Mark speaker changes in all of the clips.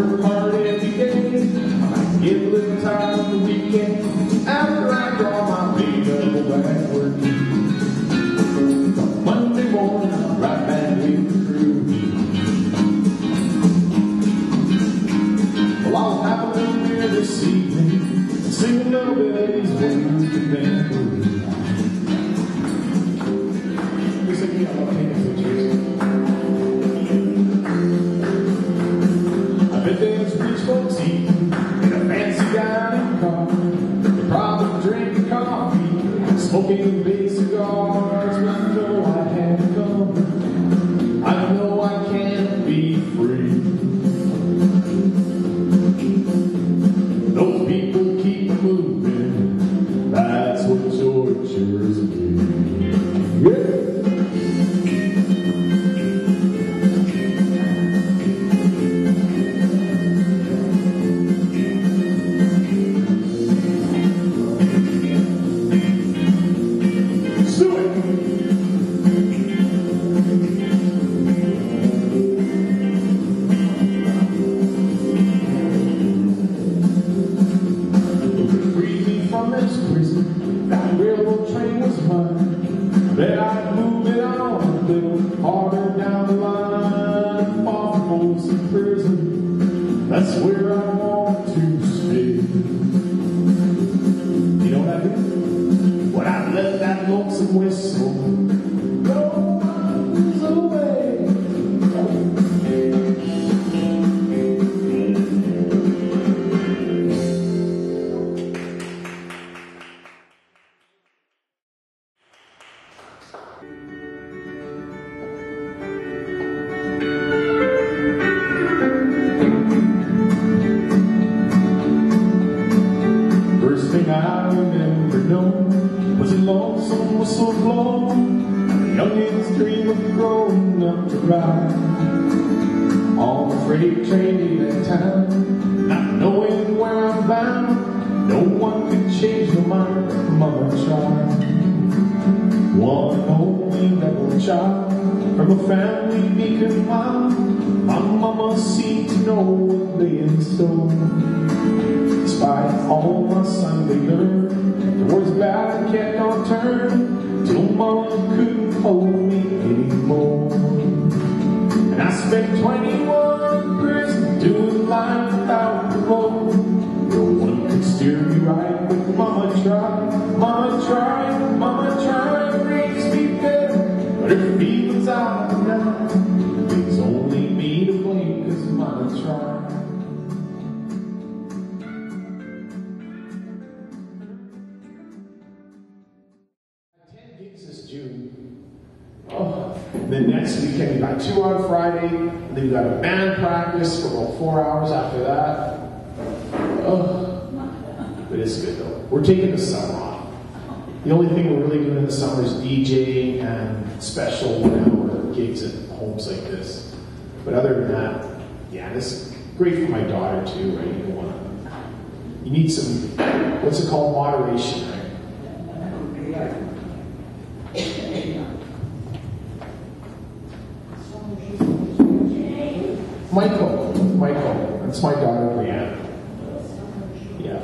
Speaker 1: work hard every day. I get a little tired on the weekend after I draw my big double backward. Monday morning, I'm right back with the crew. Well, I'll have a little beer this evening and sing a little bit of these smoking big cigars. I know I had come. I know I can't be free. Those people this prison. That railroad train was mine. Bet I'd move it on a little harder down the line. Far from Folsom prison. That's where I want to stay. You know what I mean? When I let that lonesome whistle lonesome whistle blow. A youngin's dream of growing up to ride on the freight train to that town, not knowing where I'm bound. No one could change my mind, of mother tried. One only rebel child from a family and mild. My mama seemed to know what lay in store. Despite all my Sunday learned, towards bad I kept on turning till mama couldn't hold me anymore. And I spent 21 in prison doing life without parole. No one could steer me right, but mama tried, mama tried, mama tried to raise me better. But her feelings out now. It's only me to blame, cause mama tried. Weekend got two on Friday, and then we got a band practice for about four hours after that. Oh, but it's good though. We're taking the summer off. The only thing we're really doing in the summer is DJing and special one-hour gigs at homes like this. But other than that, yeah, this is great for my daughter too, right? You want you need some, what's it called, moderation, right? Michael, Michael, that's my daughter, Brianna. Yeah.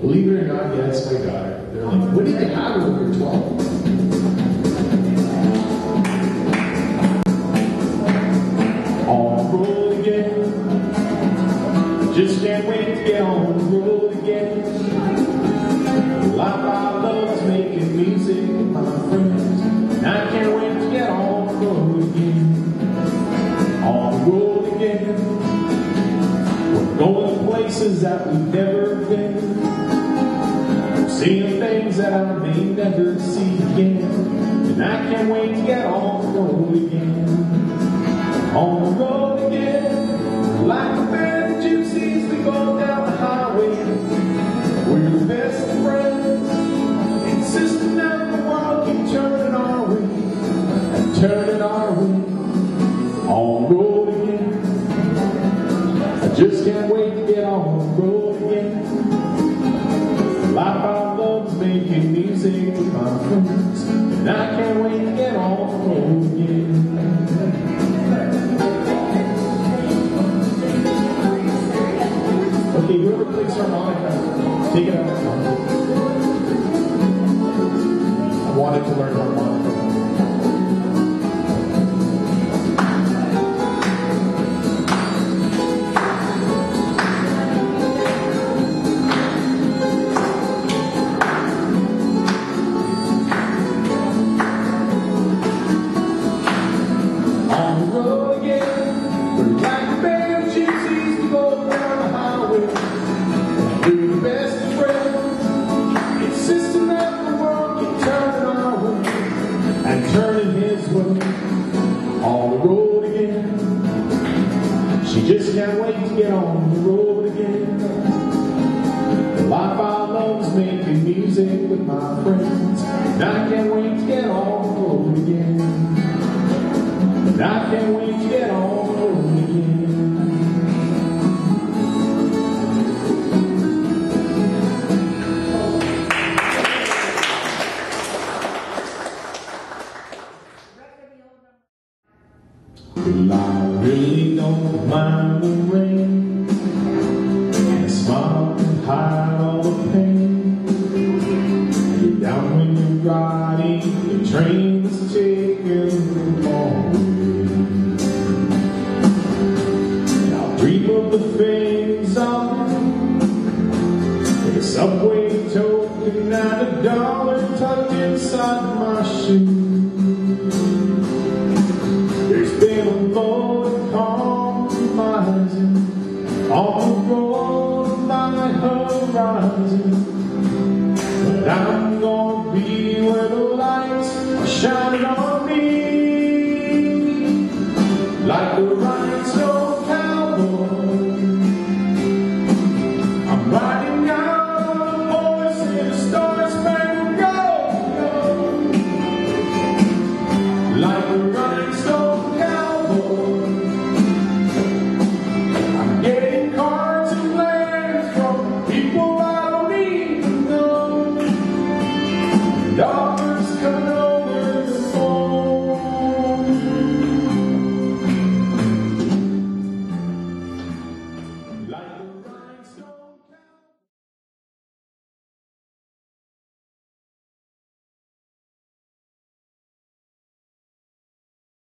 Speaker 1: Believe it or not, yeah, it's my daughter. They're like, what did they have when you were 12? On the road again. Just can't wait to get on the road again. Life I love is making music my friends. And I can't places that we've never been. Seeing things that I may never see again. And I can't wait to get on harmonica. Speaking of harmonica, I wanted to learn harmonica. Get on the road again. Life I love is making music with my friends. And I can't wait to get on the road again. And I can't wait to get on the road again. Well, I really don't mind The train you all And I'll dream of the things I'll With a subway token and a dollar tucked inside my shoe like a rhinestone cowboy. I'm riding down in star like a.